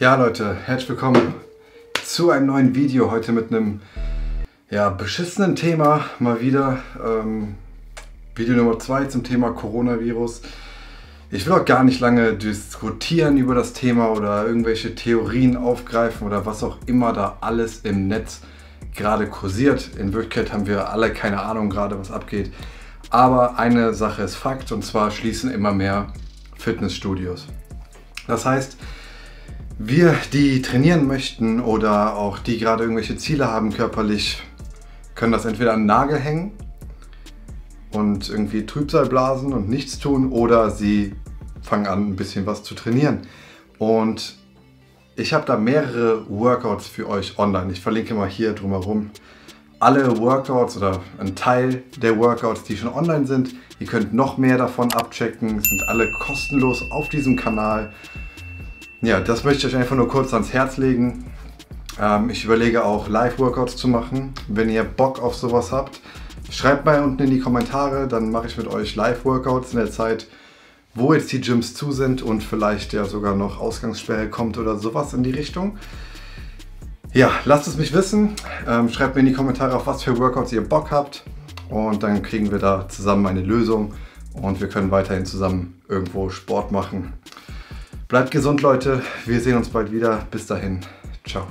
Ja Leute, herzlich willkommen zu einem neuen Video. Heute mit einem ja, beschissenen Thema mal wieder. Ähm, Video Nummer 2 zum Thema Coronavirus. Ich will auch gar nicht lange diskutieren über das Thema oder irgendwelche Theorien aufgreifen oder was auch immer da alles im Netz gerade kursiert. In Wirklichkeit haben wir alle keine Ahnung gerade, was abgeht. Aber eine Sache ist Fakt und zwar schließen immer mehr Fitnessstudios. Das heißt, wir, die trainieren möchten oder auch die gerade irgendwelche Ziele haben körperlich, können das entweder an den Nagel hängen und irgendwie Trübsal blasen und nichts tun oder sie fangen an ein bisschen was zu trainieren. Und ich habe da mehrere Workouts für euch online. Ich verlinke mal hier drumherum alle Workouts oder ein Teil der Workouts, die schon online sind. Ihr könnt noch mehr davon abchecken. Sind alle kostenlos auf diesem Kanal. Ja, das möchte ich euch einfach nur kurz ans Herz legen. Ähm, ich überlege auch Live-Workouts zu machen. Wenn ihr Bock auf sowas habt, schreibt mal unten in die Kommentare, dann mache ich mit euch Live-Workouts in der Zeit, wo jetzt die Gyms zu sind und vielleicht ja sogar noch Ausgangssperre kommt oder sowas in die Richtung. Ja, lasst es mich wissen. Ähm, schreibt mir in die Kommentare, auf was für Workouts ihr Bock habt. Und dann kriegen wir da zusammen eine Lösung und wir können weiterhin zusammen irgendwo Sport machen. Bleibt gesund, Leute. Wir sehen uns bald wieder. Bis dahin. Ciao.